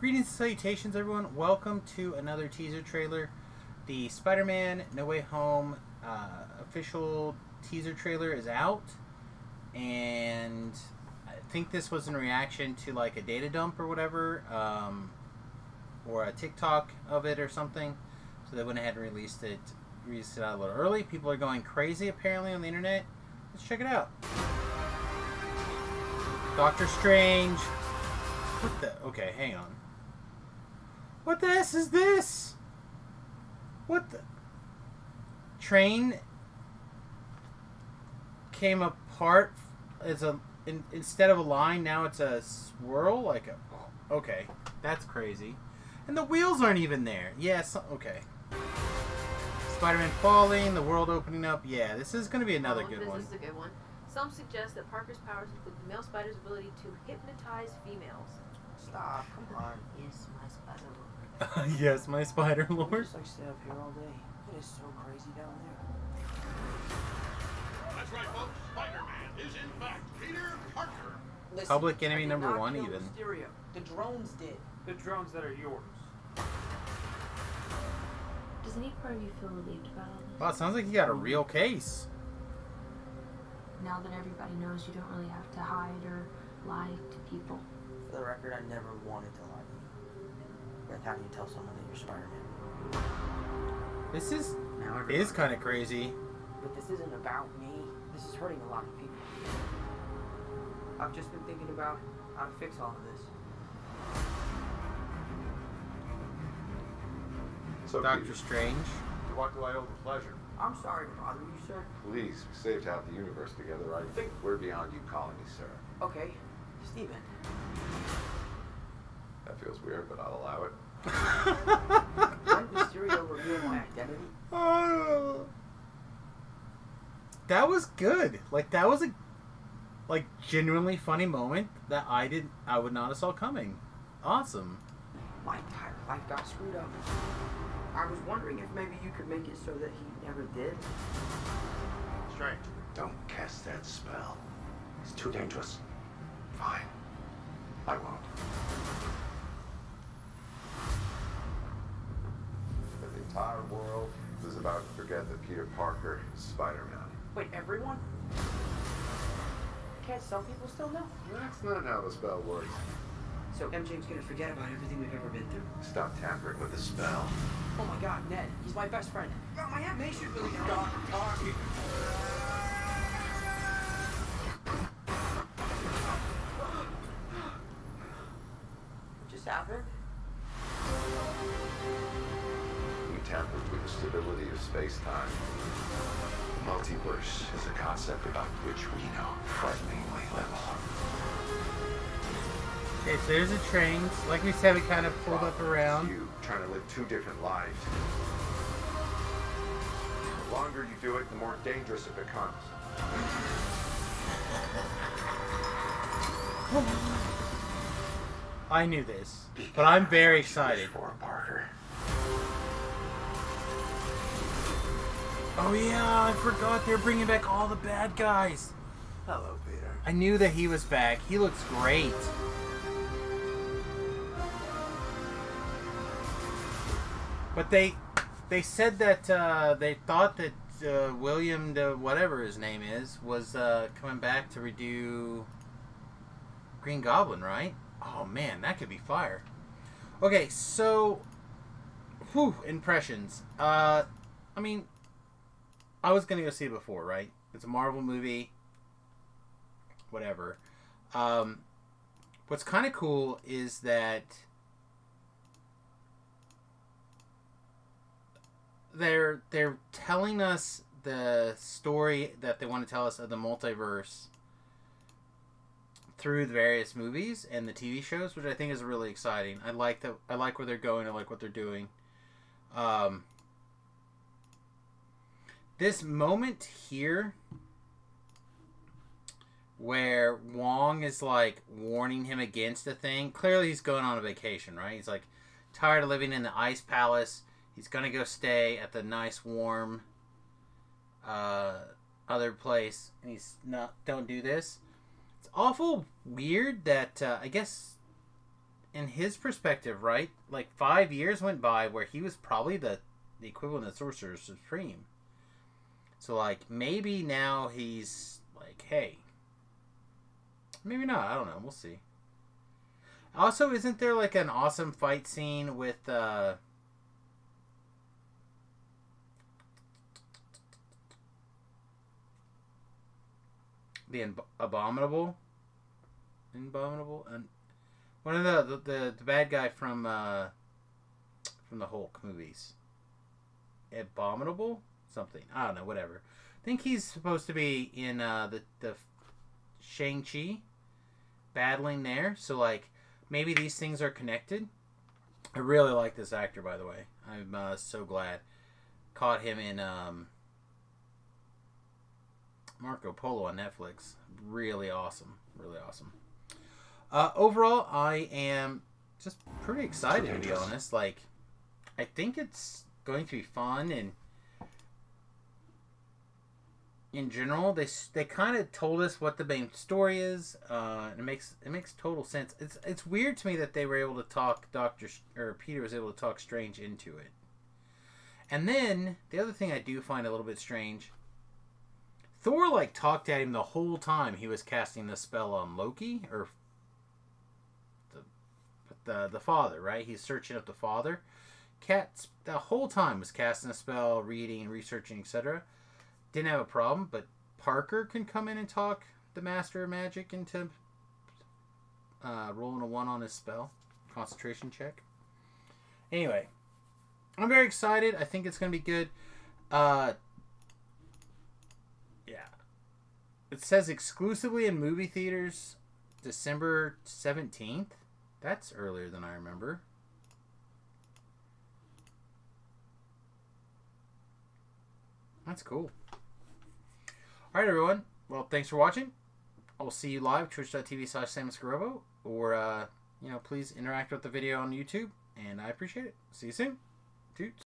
Greetings and salutations, everyone. Welcome to another teaser trailer. The Spider Man No Way Home uh, official teaser trailer is out. And I think this was in reaction to like a data dump or whatever, um, or a TikTok of it or something. So they went ahead and released it, released it out a little early. People are going crazy apparently on the internet. Let's check it out. Doctor Strange. What the? Okay, hang on. What the s is this? What the? Train came apart as a in, instead of a line. Now it's a swirl, like a. Okay, that's crazy. And the wheels aren't even there. Yes. okay. Spider-Man falling, the world opening up. Yeah, this is going to be another Oh, good one this is a good one. Some suggest that Parker's powers include the male spider's ability to hypnotize females. Stop, come on. Yes, my spider. yes, my Spider We Lord. just like stay up here all day. It is so crazy down there. That's right, folks. Spider-Man is in fact Peter Parker. Listen, Public I enemy did number not one, kill even. Mysterio. The drones did. The drones that are yours. Does any part of you feel relieved about all this? Wow, it sounds like you got a hmm. real case. Now that everybody knows you don't really have to hide or lie to people. For the record, I never wanted to lie to you. Like, how do you tell someone that you're Spider-Man? This is Now is kind of crazy. But this isn't about me. This is hurting a lot of people. I've just been thinking about how to fix all of this. So, Doctor Peter, Strange. to what do I owe the pleasure? I'm sorry to bother you, sir. Please, we saved half the universe together. I think we're beyond you calling me sir. Okay, Steven. That feels weird, but I'll allow it. When did Mysterio reveal my identity? Oh. That was good. Like that was a like genuinely funny moment that I didn't. I would not have saw coming. Awesome. My entire life got screwed up. I was wondering if maybe you could make it so that he never did. Strange. Don't cast that spell. It's too dangerous. Fine. I won't. Entire world is about to forget that Peter Parker is Spider-Man. Wait, everyone? Can't some people still know? That's not how the spell works. So MJ's gonna forget about everything we've ever been through. Stop tampering with the spell. Oh my god, Ned, he's my best friend. Oh, my Aunt May should really stop talking. What just happened? Tampered with the stability of space-time. The Multiverse is a concept about which we know frighteningly little. Okay, so there's a train. Like we said, we kind of pulled up around. You trying to live two different lives. The longer you do it, the more dangerous it becomes. I knew this, but I'm very excited. For Parker. Oh yeah, I forgot they're bringing back all the bad guys. Hello, Peter. I knew that he was back. He looks great. But they they said that uh, they thought that uh, William, the whatever his name is, was uh, coming back to redo Green Goblin, right? Oh man, that could be fire. Okay, so, whew, impressions. Uh, I mean, I was gonna go see it before, right? It's a Marvel movie. Whatever. Um, what's kind of cool is that they're they're telling us the story that they want to tell us of the multiverse through the various movies and the TV shows, which I think is really exciting. I like that. I like where they're going. I like what they're doing. Um, this moment here where Wong is like warning him against the thing. Clearly, he's going on a vacation, right? He's like tired of living in the ice palace. He's gonna go stay at the nice, warm, uh, other place, and he's not. Don't do this. It's awful weird that uh, I guess in his perspective, right? Like five years went by where he was probably the the equivalent of Sorcerer Supreme. So like maybe now he's like, hey, maybe not. I don't know. We'll see. Also, isn't there like an awesome fight scene with uh the Ab- abominable, abominable, and one of the the, the, the bad guy from uh from the Hulk movies. Abominable something. I don't know. Whatever. I think he's supposed to be in uh, the the Shang Chi battling there. So like maybe these things are connected. I really like this actor, by the way. I'm uh, so glad caught him in um, Marco Polo on Netflix. Really awesome. Really awesome. Uh, overall, I am just pretty excited to be honest. Like, I think it's going to be fun and in general they they kind of told us what the main story is uh, it makes it makes total sense. It's it's weird to me that they were able to talk doctor or peter was able to talk strange into it. And then the other thing i do find a little bit strange thor like talked at him the whole time he was casting the spell on loki or the the, the father right? He's searching up the father. Cat the whole time was casting a spell reading researching etc didn't have a problem, but Parker can come in and talk the Master of Magic into uh, rolling a one on his spell concentration check. Anyway, I'm very excited. I think it's gonna be good. Uh, yeah, it says exclusively in movie theaters, December seventeenth. That's earlier than I remember. That's cool. All right, everyone. Well, thanks for watching. I'll see you live, twitch.tv slash samiusgurobo, or, uh, you know, please interact with the video on YouTube, and I appreciate it. See you soon. Toots.